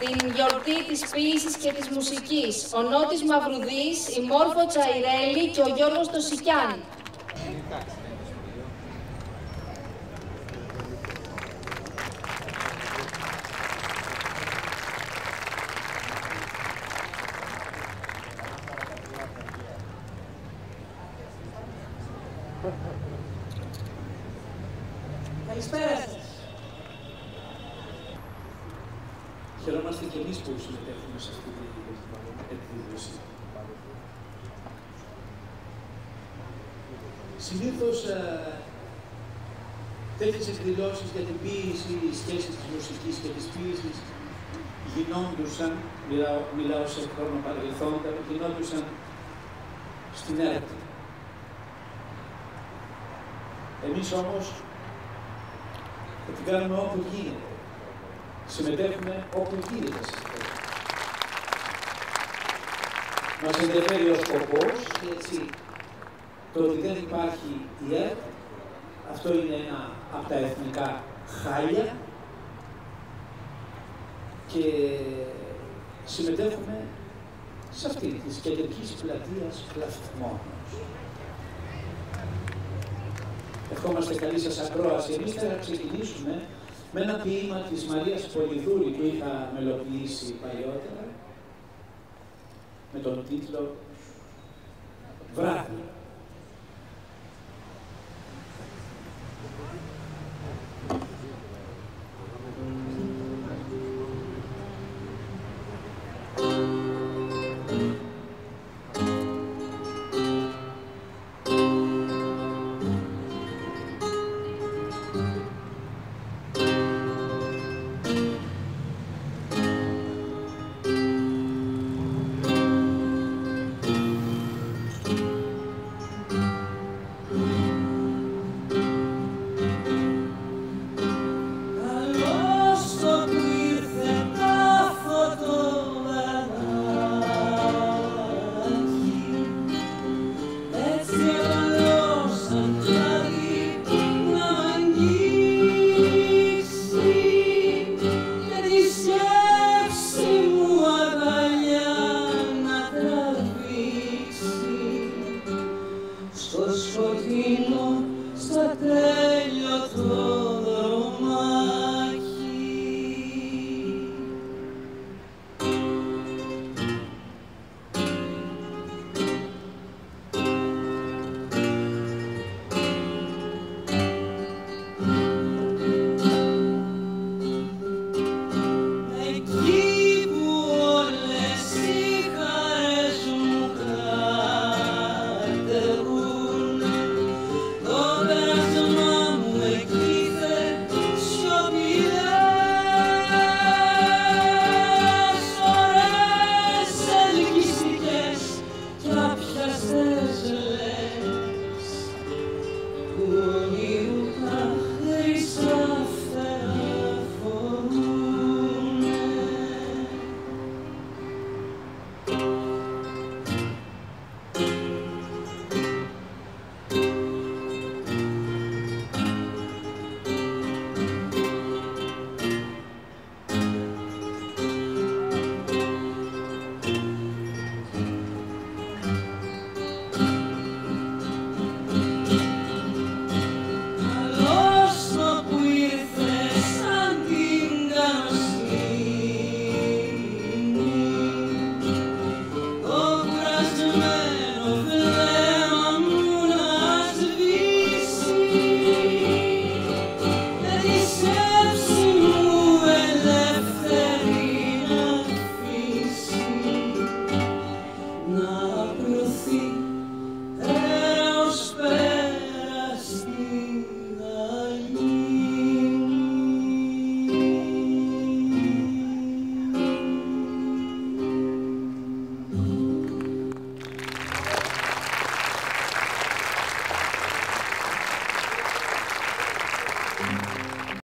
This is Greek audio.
στην γιορτή της ποίησης και της μουσικής. Ο Νότης Μαυρουδής, η Μόρφο Τσαϊρέλη και ο Γιώργος Τοσικιάν. Καλησπέρα σας. Χαιρόμαστε και εμείς που συμμετέχουμε σε αυτή την εκδήλωση. Συνήθως ε, τέτοιες εκδηλώσεις για την ποίηση, η σχέσης της μουσικής και της ποίησης γινόντουσαν, μιλάω, μιλάω σε χρόνο παρελθόντα, γινόντουσαν στην ΕΡΤ. Εμείς όμως θα την κάνουμε όπου γίνεται. Συμμετέχουμε όπου γίνεται Μας ενδιαφέρει ο σκοπός και έτσι το ότι δεν υπάρχει η ΕΡΤ, αυτό είναι ένα από τα εθνικά χάλια και συμμετέχουμε σε αυτή της κεντρικής πλατείας πλαθμόνος. Ευχόμαστε καλή σας ακρόαση. Εμείς θα ξεκινήσουμε με ένα ποίημα της Μαρίας Πολυδούρη που είχα μελοποιήσει παλιότερα με τον τίτλο so that